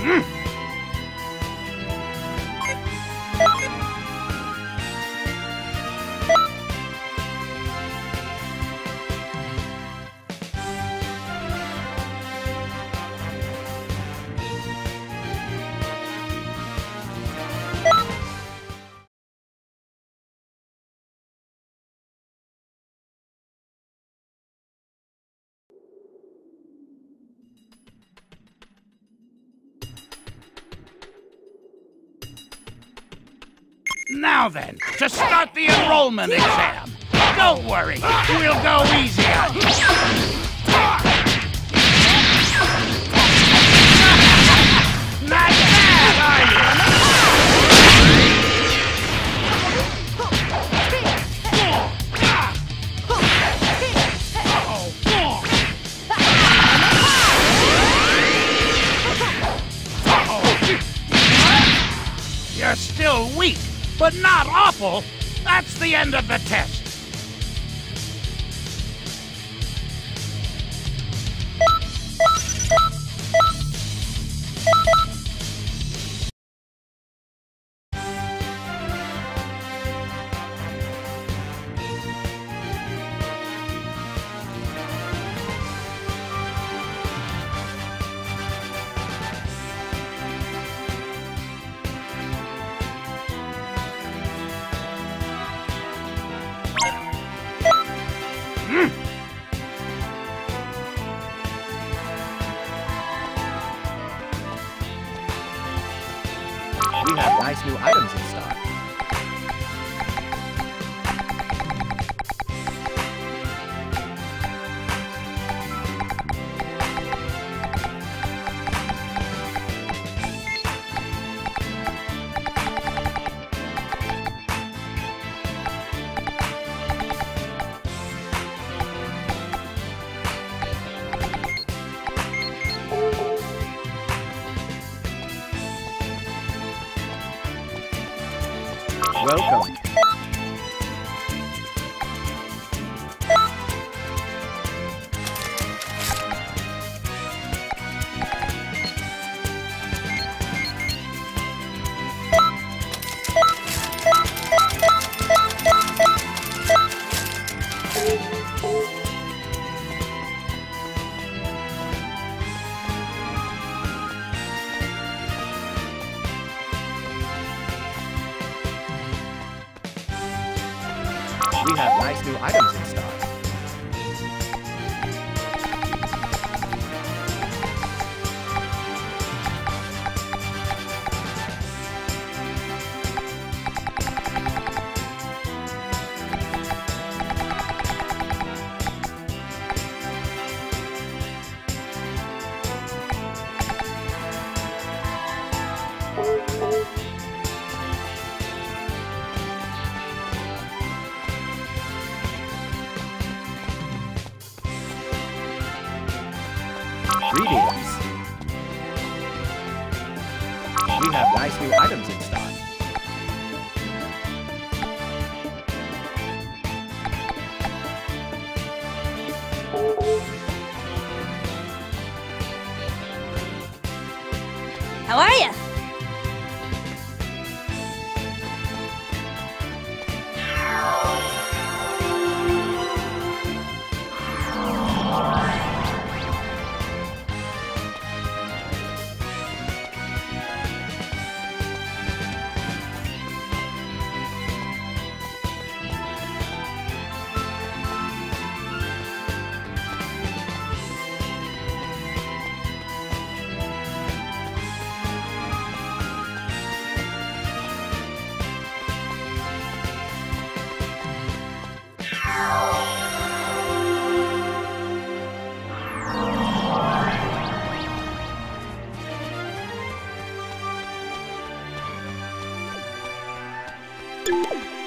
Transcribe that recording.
Mm. Now then, to start the enrollment exam. Don't worry, we'll go easy on you. You're still weak, but not awful. That's the end of the test. We have nice new items in stock. Welcome. We have nice new items in stock. Greetings. We have nice new items in stock. How are you? you